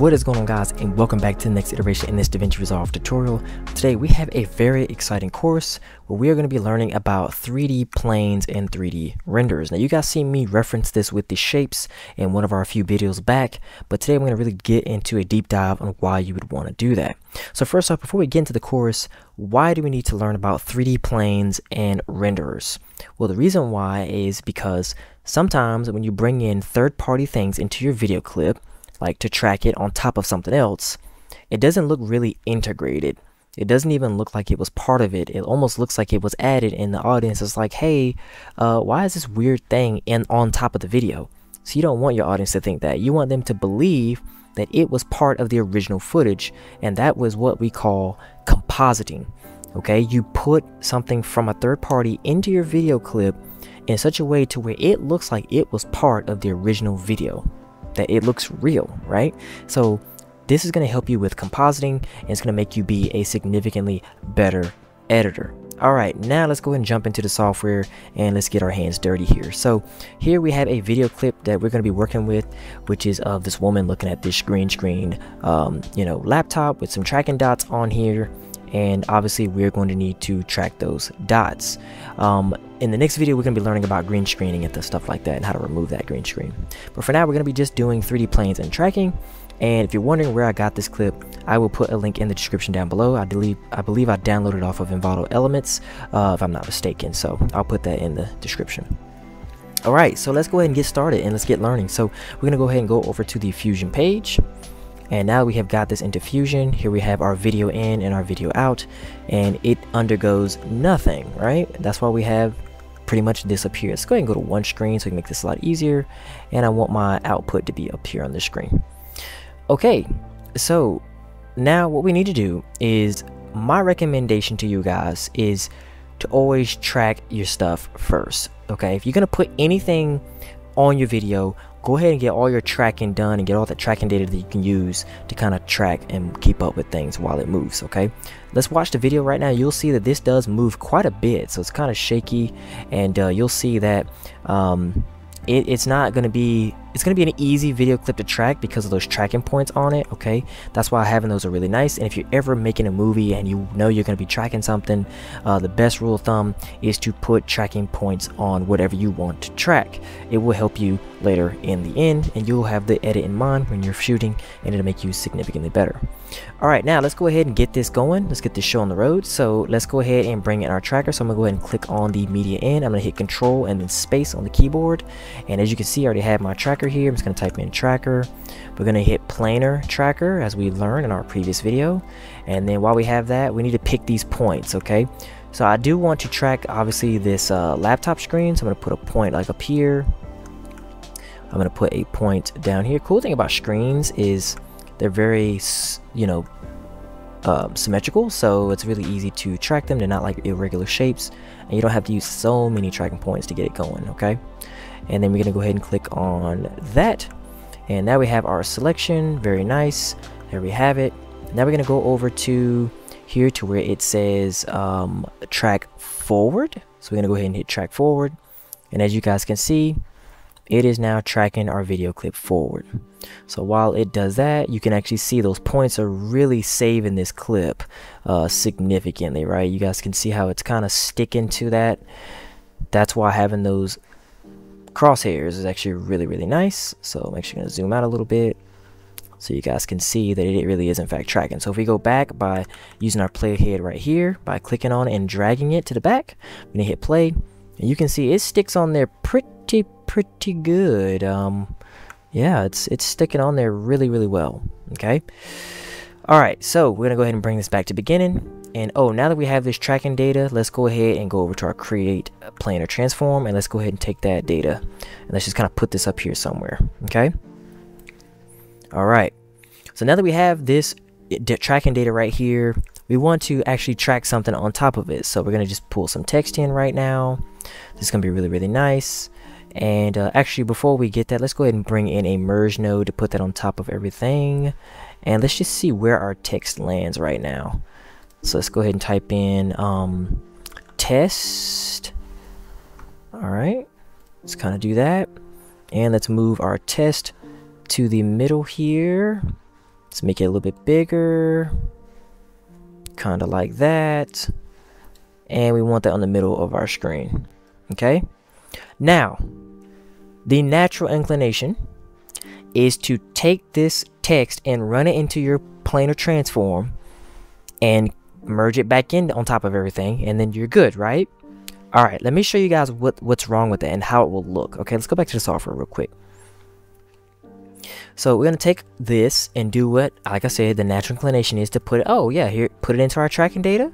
What is going on guys and welcome back to the next iteration in this DaVinci Resolve tutorial. Today we have a very exciting course where we are going to be learning about 3D planes and 3D renders. Now you guys see me reference this with the shapes in one of our few videos back, but today I'm going to really get into a deep dive on why you would want to do that. So first off, before we get into the course, why do we need to learn about 3D planes and renderers? Well, the reason why is because sometimes when you bring in third-party things into your video clip, like to track it on top of something else, it doesn't look really integrated. It doesn't even look like it was part of it. It almost looks like it was added and the audience is like, hey, uh, why is this weird thing in on top of the video? So you don't want your audience to think that. You want them to believe that it was part of the original footage and that was what we call compositing. Okay, you put something from a third party into your video clip in such a way to where it looks like it was part of the original video that it looks real, right? So this is going to help you with compositing and it's going to make you be a significantly better editor. All right, now let's go ahead and jump into the software and let's get our hands dirty here. So here we have a video clip that we're going to be working with, which is of this woman looking at this green screen, um, you know, laptop with some tracking dots on here and obviously we're going to need to track those dots. Um, in the next video we're going to be learning about green screening and stuff like that and how to remove that green screen. But for now we're going to be just doing 3D planes and tracking and if you're wondering where I got this clip, I will put a link in the description down below. I believe I believe I downloaded off of Envato Elements, uh, if I'm not mistaken. So I'll put that in the description. Alright, so let's go ahead and get started and let's get learning. So we're going to go ahead and go over to the Fusion page and now we have got this into fusion here we have our video in and our video out and it undergoes nothing right? That's why we have pretty much disappear let's go ahead and go to one screen so we can make this a lot easier and I want my output to be up here on the screen. Okay so now what we need to do is my recommendation to you guys is to always track your stuff first okay? If you're gonna put anything on your video go ahead and get all your tracking done and get all the tracking data that you can use to kind of track and keep up with things while it moves okay? Let's watch the video right now. You'll see that this does move quite a bit so it's kind of shaky and uh, you'll see that um, it, it's not going to be it's going to be an easy video clip to track because of those tracking points on it okay? That's why having those are really nice and if you're ever making a movie and you know you're going to be tracking something uh, the best rule of thumb is to put tracking points on whatever you want to track. It will help you later in the end and you'll have the edit in mind when you're shooting and it'll make you significantly better. Alright now let's go ahead and get this going. Let's get this show on the road. So let's go ahead and bring in our tracker. So I'm gonna go ahead and click on the media in I'm gonna hit control and then space on the keyboard. And as you can see I already have my tracker here. I'm just going to type in tracker. We're going to hit planar tracker as we learned in our previous video. And then while we have that, we need to pick these points, okay? So I do want to track, obviously, this uh, laptop screen. So I'm going to put a point like up here. I'm going to put a point down here. Cool thing about screens is they're very, you know, uh, symmetrical so it's really easy to track them. They're not like irregular shapes and you don't have to use so many tracking points to get it going okay? And then we're gonna go ahead and click on that and now we have our selection. Very nice. There we have it. Now we're gonna go over to here to where it says um, track forward. So we're gonna go ahead and hit track forward and as you guys can see it is now tracking our video clip forward so while it does that you can actually see those points are really saving this clip uh, significantly right you guys can see how it's kind of sticking to that that's why having those crosshairs is actually really, really nice. So I'm actually going to zoom out a little bit so you guys can see that it really is in fact tracking. So if we go back by using our playhead right here, by clicking on and dragging it to the back, I'm going to hit play. And you can see it sticks on there pretty, pretty good. Um, yeah, it's, it's sticking on there really, really well. Okay. All right, so we're to go ahead and bring this back to beginning. And oh, now that we have this tracking data, let's go ahead and go over to our create planar transform and let's go ahead and take that data and let's just kind of put this up here somewhere. Okay. All right. So now that we have this tracking data right here, we want to actually track something on top of it. So we're to just pull some text in right now. This is to be really, really nice. And uh, actually, before we get that, let's go ahead and bring in a merge node to put that on top of everything. And let's just see where our text lands right now. So let's go ahead and type in um, test. All right, let's kind of do that. And let's move our test to the middle here. Let's make it a little bit bigger. Kind of like that. And we want that on the middle of our screen. Okay? Now, the natural inclination is to take this text and run it into your planar transform and merge it back in on top of everything and then you're good, right? All right, let me show you guys what, what's wrong with it and how it will look. Okay, let's go back to the software real quick. So we're going to take this and do what, like I said, the natural inclination is to put it, oh yeah, here, put it into our tracking data,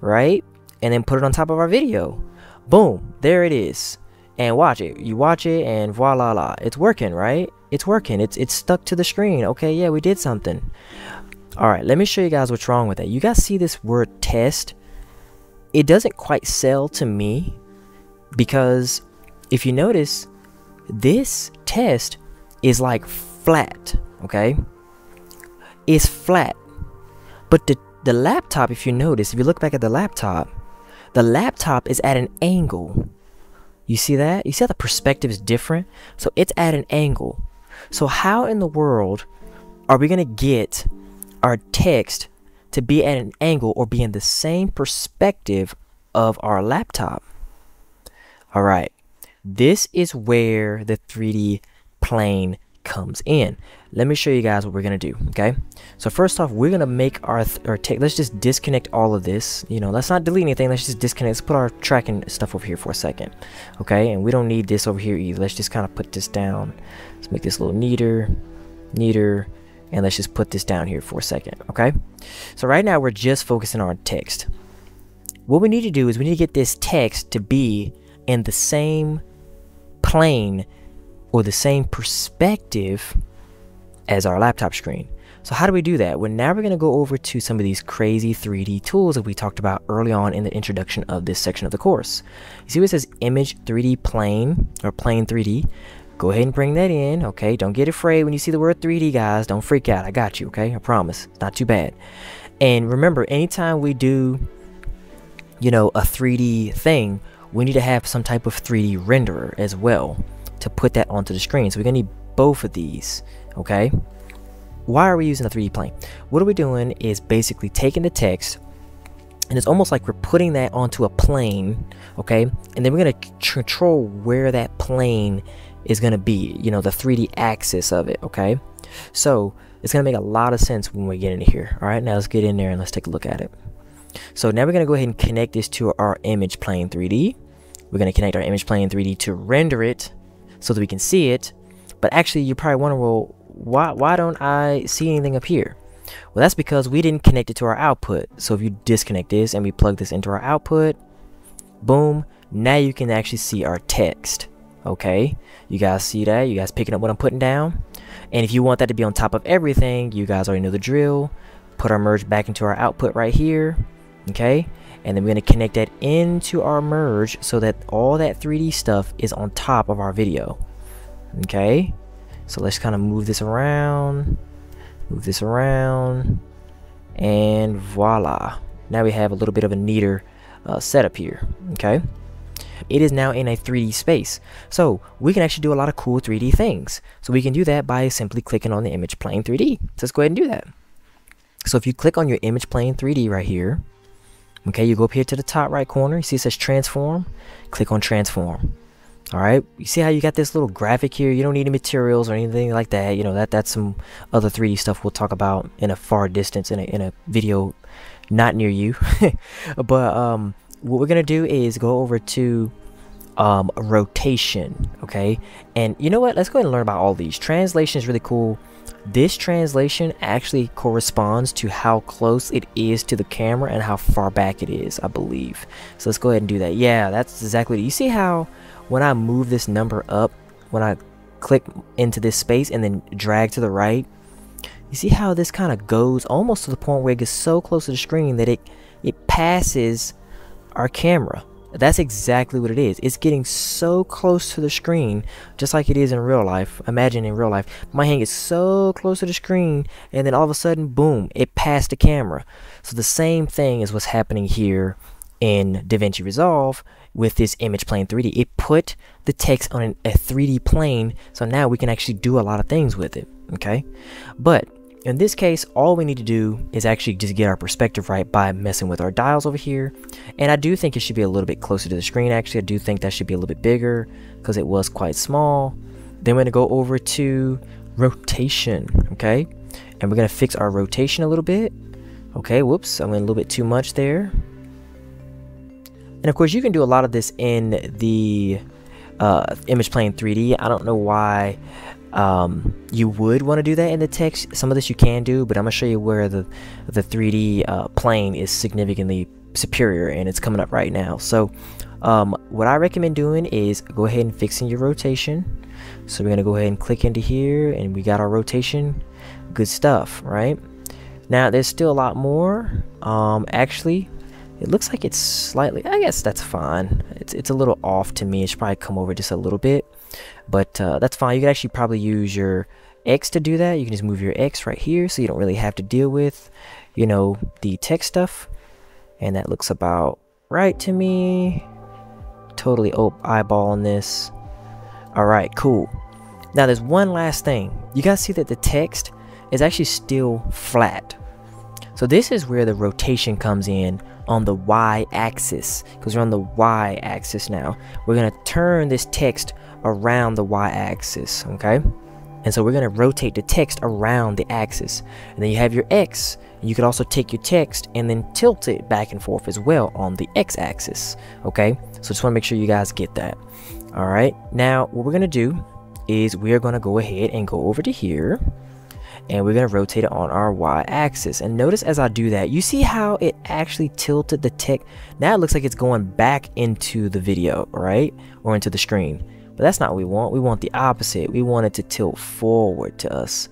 right? And then put it on top of our video. Boom, there it is. And watch it. You watch it and voila la. It's working, right? It's working. It's it's stuck to the screen. Okay, yeah, we did something. All right, let me show you guys what's wrong with that. You guys see this word test? It doesn't quite sell to me because if you notice, this test is like flat, okay? It's flat. But the, the laptop, if you notice, if you look back at the laptop, the laptop is at an angle. You see that? You see how the perspective is different? So it's at an angle. So how in the world are we going to get our text to be at an angle or be in the same perspective of our laptop. All right, this is where the 3D plane comes in. Let me show you guys what we're gonna do. Okay, so first off, we're gonna make our our take. Let's just disconnect all of this. You know, let's not delete anything. Let's just disconnect. Let's put our tracking stuff over here for a second. Okay, and we don't need this over here either. Let's just kind of put this down. Let's make this a little neater, neater and let's just put this down here for a second, okay? So right now we're just focusing on text. What we need to do is we need to get this text to be in the same plane or the same perspective as our laptop screen. So how do we do that? Well, now we're going to go over to some of these crazy 3D tools that we talked about early on in the introduction of this section of the course. You see what it says image 3D plane or plane 3D? Go ahead and bring that in, okay? Don't get afraid when you see the word 3D, guys. Don't freak out. I got you, okay? I promise. It's not too bad. And remember, anytime we do, you know, a 3D thing, we need to have some type of 3D renderer as well to put that onto the screen. So we're to need both of these, okay? Why are we using a 3D plane? What are we doing is basically taking the text, and it's almost like we're putting that onto a plane, okay? And then we're to control where that plane is to be, you know, the 3D axis of it, okay? So it's to make a lot of sense when we get in here. All right, now let's get in there and let's take a look at it. So now we're to go ahead and connect this to our image plane 3D. We're to connect our image plane 3D to render it so that we can see it. But actually, you're probably wondering, well, why, why don't I see anything up here? Well, that's because we didn't connect it to our output. So if you disconnect this and we plug this into our output, boom, now you can actually see our text. Okay, you guys see that? You guys picking up what I'm putting down? And if you want that to be on top of everything, you guys already know the drill. Put our merge back into our output right here. Okay, and then we're going to connect that into our merge so that all that 3D stuff is on top of our video. Okay, so let's kind of move this around, move this around, and voila. Now we have a little bit of a neater uh, setup here. Okay it is now in a 3D space. So we can actually do a lot of cool 3D things. So we can do that by simply clicking on the image plane 3D. So let's go ahead and do that. So if you click on your image plane 3D right here, okay, you go up here to the top right corner, you see it says transform, click on transform. All right, you see how you got this little graphic here? You don't need any materials or anything like that. You know that that's some other 3D stuff we'll talk about in a far distance in a in a video not near you. but um, what we're gonna do is go over to um, rotation okay? And you know what? Let's go ahead and learn about all these. Translation is really cool. This translation actually corresponds to how close it is to the camera and how far back it is I believe. So let's go ahead and do that. Yeah that's exactly you see how when I move this number up when I click into this space and then drag to the right you see how this kind of goes almost to the point where it gets so close to the screen that it it passes our camera. That's exactly what it is. It's getting so close to the screen, just like it is in real life. Imagine in real life, my hand is so close to the screen, and then all of a sudden, boom, it passed the camera. So the same thing is what's happening here in DaVinci Resolve with this image plane 3D. It put the text on a 3D plane, so now we can actually do a lot of things with it, okay? But in this case, all we need to do is actually just get our perspective right by messing with our dials over here. And I do think it should be a little bit closer to the screen, actually. I do think that should be a little bit bigger because it was quite small. Then we're going to go over to rotation, okay? And we're going to fix our rotation a little bit. Okay, whoops, I went a little bit too much there. And of course, you can do a lot of this in the uh, image plane 3D. I don't know why um, you would want to do that in the text. Some of this you can do, but I'm going to show you where the, the 3D uh, plane is significantly superior, and it's coming up right now. So um, what I recommend doing is go ahead and fixing your rotation. So we're going to go ahead and click into here, and we got our rotation. Good stuff, right? Now, there's still a lot more. Um, actually, it looks like it's slightly, I guess that's fine. It's, it's a little off to me. It should probably come over just a little bit. But uh, that's fine. You can actually probably use your X to do that. You can just move your X right here so you don't really have to deal with, you know, the text stuff. And that looks about right to me. Totally op eyeballing this. Alright, cool. Now there's one last thing. You guys see that the text is actually still flat. So this is where the rotation comes in on the y-axis because we're on the y-axis now. We're going to turn this text around the y-axis, okay? And so we're going to rotate the text around the axis. And then you have your x. You could also take your text and then tilt it back and forth as well on the x-axis, okay? So just want to make sure you guys get that. All right, now what we're going to do is we're going to go ahead and go over to here and we're going to rotate it on our y-axis and notice as I do that you see how it actually tilted the tick now it looks like it's going back into the video right or into the screen but that's not what we want we want the opposite we want it to tilt forward to us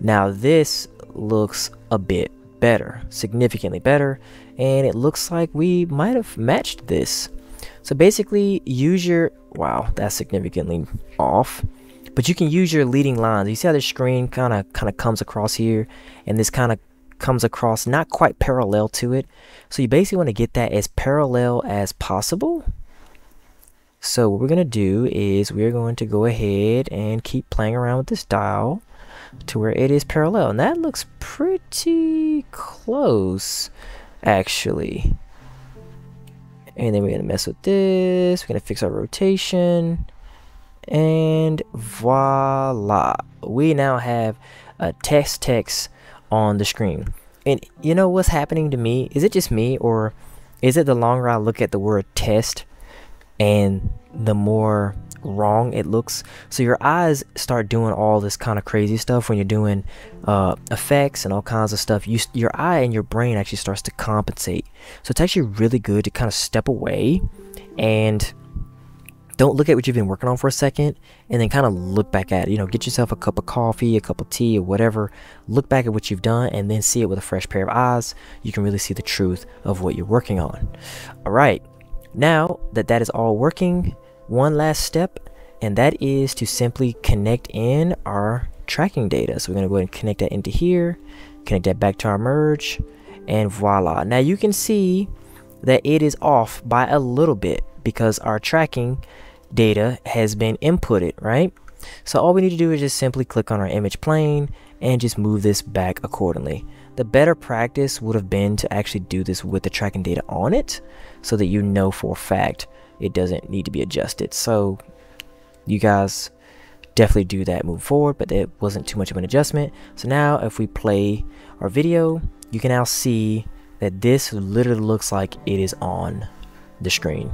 now this looks a bit better significantly better and it looks like we might have matched this so basically use your wow that's significantly off but you can use your leading lines. You see how the screen kind of kind of comes across here, and this kind of comes across not quite parallel to it. So you basically want to get that as parallel as possible. So what we're going to do is we're going to go ahead and keep playing around with this dial to where it is parallel. And that looks pretty close, actually. And then we're going to mess with this. We're going to fix our rotation. And voila, we now have a test text on the screen. And you know what's happening to me? Is it just me or is it the longer I look at the word test and the more wrong it looks? So your eyes start doing all this kind of crazy stuff when you're doing uh, effects and all kinds of stuff. You, your eye and your brain actually starts to compensate. So it's actually really good to kind of step away and don't look at what you've been working on for a second and then kind of look back at it. You know, get yourself a cup of coffee, a cup of tea, or whatever. Look back at what you've done and then see it with a fresh pair of eyes. You can really see the truth of what you're working on. All right, now that that is all working, one last step, and that is to simply connect in our tracking data. So we're going to go ahead and connect that into here, connect that back to our merge, and voila. Now you can see that it is off by a little bit because our tracking data has been inputted, right? So all we need to do is just simply click on our image plane and just move this back accordingly. The better practice would have been to actually do this with the tracking data on it so that you know for a fact it doesn't need to be adjusted. So you guys definitely do that move forward, but it wasn't too much of an adjustment. So now if we play our video, you can now see that this literally looks like it is on the screen.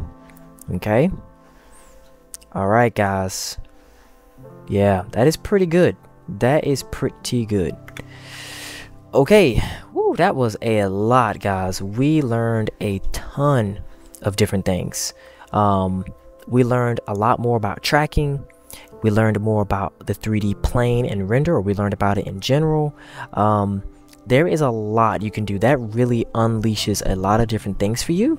Okay? Alright, guys. Yeah, that is pretty good. That is pretty good. Okay, Woo, that was a lot, guys. We learned a ton of different things. Um, we learned a lot more about tracking. We learned more about the 3D plane and render, or we learned about it in general. Um, there is a lot you can do that really unleashes a lot of different things for you.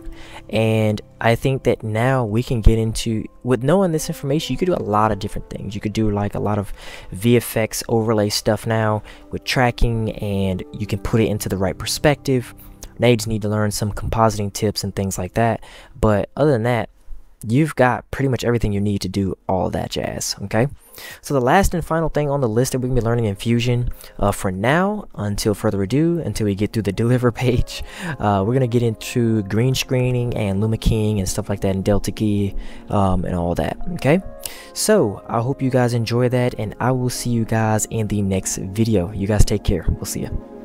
And i think that now we can get into with knowing this information you could do a lot of different things. You could do like a lot of vfx overlay stuff now with tracking and you can put it into the right perspective. Now you just need to learn some compositing tips and things like that. But other than that you've got pretty much everything you need to do all that jazz okay So the last and final thing on the list that we can be learning in Fusion uh, for now, until further ado, until we get through the deliver page, uh, we're going to get into green screening and Luma Keying and stuff like that and Delta Key um, and all that, okay? So I hope you guys enjoy that and I will see you guys in the next video. You guys take care. We'll see you.